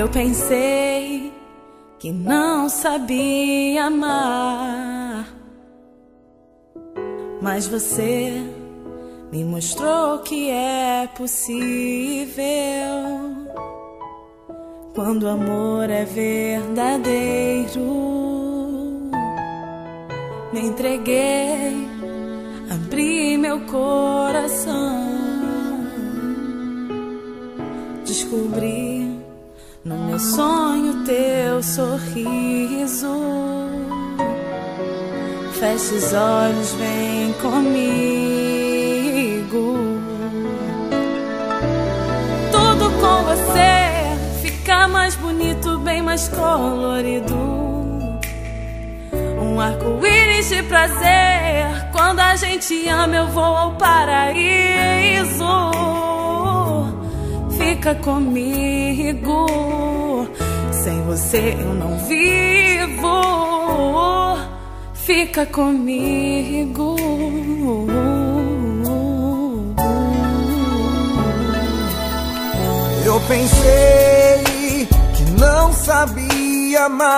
Eu pensei que não sabia amar, mas você me mostrou que é possível quando o amor é verdadeiro. Me entreguei, abri meu coração, descobri no meu sonho teu sorriso. Feche os olhos, vem comigo. Tudo com você fica mais bonito, bem mais colorido. Um arco-íris de prazer. Quando a gente ama, eu vou ao paraíso. Fica comigo. Sem você eu não vivo. Fica comigo. Eu pensei que não sabia amar,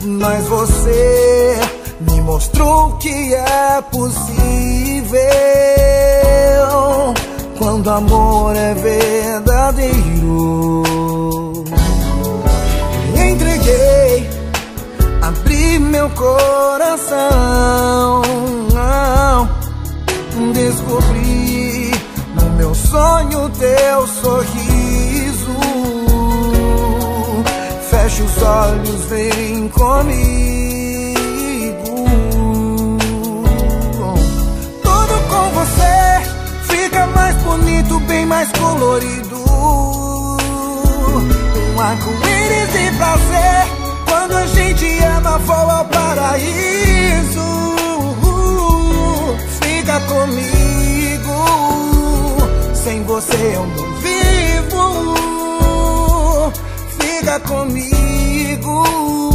mas você me mostrou que é possível quando amor é verdadeiro. Me entreguei, abri meu coração, descobri no meu sonho teu sorriso. Feche os olhos, vem comigo. Colorido. Um arco-íris de prazer. Quando a gente ama, voa ao paraíso. Fica comigo. Sem você eu não vivo. Fica comigo.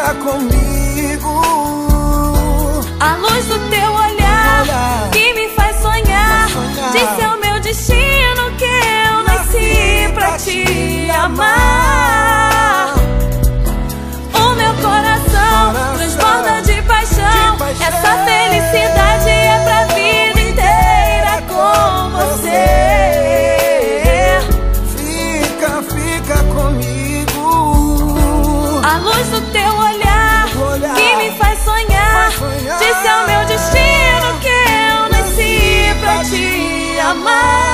Fica comigo. A luz do teu olhar Olhar. que me faz sonhar. Sonhar. Disse ao meu destino que eu nasci pra te amar. O meu coração Coração transborda de paixão. de paixão. Essa felicidade é pra vida inteira com você. Fica, fica comigo. A luz do teu my mind.